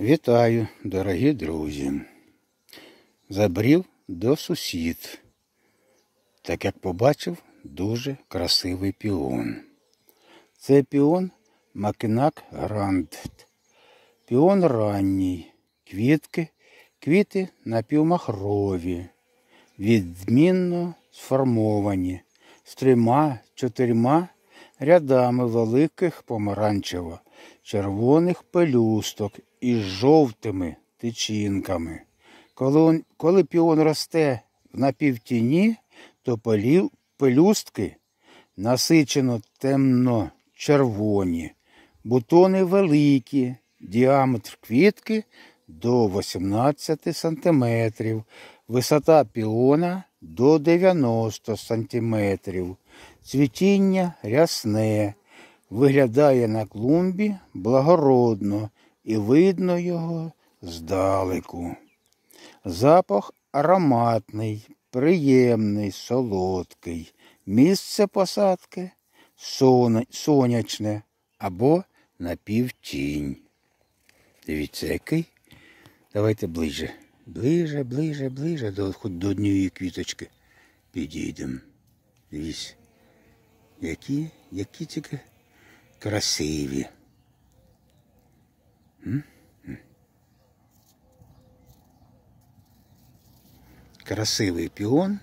Вітаю, дорогі друзі. Забрів до сусід, так як побачив дуже красивий піон. Це піон Макінак Гранд. Піон ранній, квітки, квіти напівмахрові, відмінно сформовані з трьома чотирма рядами великих помаранчево-червоних пелюсток із жовтими тичинками. Коли, он- коли піон росте в напівтіні, то пелю- пелюстки насичено темно-червоні, бутони великі, діаметр квітки до 18 см, висота піона до 90 см, цвітіння рясне, виглядає на клумбі благородно і видно його здалеку. Запах ароматний, приємний, солодкий. Місце посадки сонячне або напівтінь. Дивіться, який. Давайте ближче. Ближе, ближе, ближе, до, хоч до однієї квіточки підійдемо. Дивіться. Які, які тільки красиві. красивий піон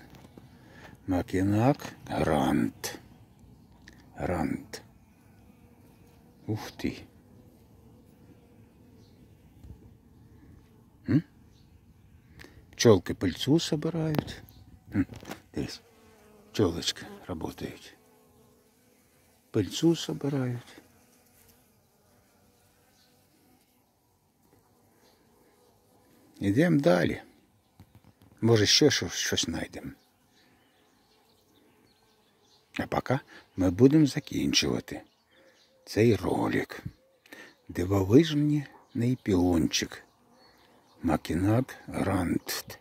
Макінак Грант. Грант. Ух ти. М? Пчелки пыльцу собирают. М, Дивись, пчелочки работают. Пыльцу собирают. Ідемо далі. Може, ще щось, знайдемо. А поки ми будемо закінчувати цей ролик. Дивовижний піончик. Макінак Грант.